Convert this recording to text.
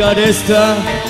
picaresca